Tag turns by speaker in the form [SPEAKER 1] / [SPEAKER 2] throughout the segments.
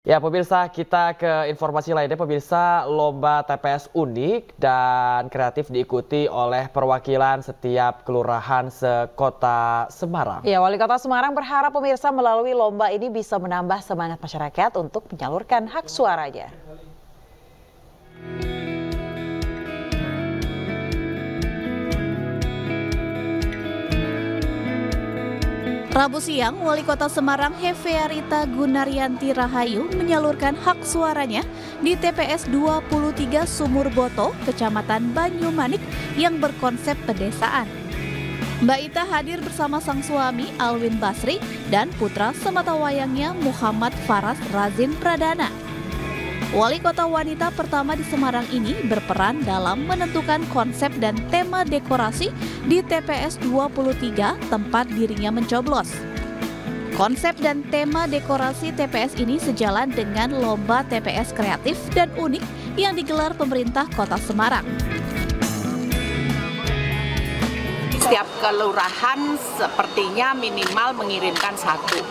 [SPEAKER 1] Ya pemirsa kita ke informasi lainnya pemirsa lomba TPS unik dan kreatif diikuti oleh perwakilan setiap kelurahan sekota Semarang.
[SPEAKER 2] Ya wali kota Semarang berharap pemirsa melalui lomba ini bisa menambah semangat masyarakat untuk menyalurkan hak suaranya.
[SPEAKER 3] Rabu siang, Wali Kota Semarang Hefearita Gunaryanti Rahayu menyalurkan hak suaranya di TPS 23 Sumur Boto, Kecamatan Banyumanik yang berkonsep pedesaan. Mbak Ita hadir bersama sang suami Alwin Basri dan putra sematawayangnya Muhammad Faras Razin Pradana. Wali kota wanita pertama di Semarang ini berperan dalam menentukan konsep dan tema dekorasi di TPS 23 tempat dirinya mencoblos. Konsep dan tema dekorasi TPS ini sejalan dengan lomba TPS kreatif dan unik yang digelar pemerintah kota Semarang
[SPEAKER 4] setiap kelurahan sepertinya minimal mengirimkan satu.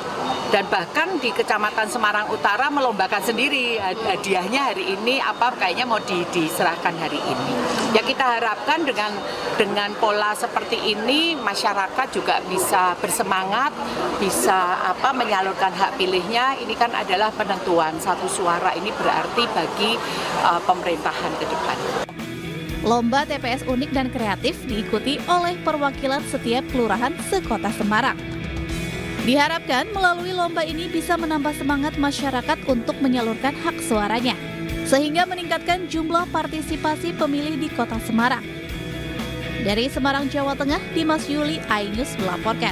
[SPEAKER 4] Dan bahkan di Kecamatan Semarang Utara melombakan sendiri hadiahnya hari ini apa kayaknya mau di, diserahkan hari ini. Ya kita harapkan dengan dengan pola seperti ini masyarakat juga bisa bersemangat, bisa apa menyalurkan hak pilihnya. Ini kan adalah penentuan satu suara ini berarti bagi uh, pemerintahan ke depan.
[SPEAKER 3] Lomba TPS unik dan kreatif diikuti oleh perwakilan setiap kelurahan sekota Semarang. Diharapkan melalui lomba ini bisa menambah semangat masyarakat untuk menyalurkan hak suaranya, sehingga meningkatkan jumlah partisipasi pemilih di kota Semarang. Dari Semarang, Jawa Tengah, Dimas Yuli, Ainus melaporkan.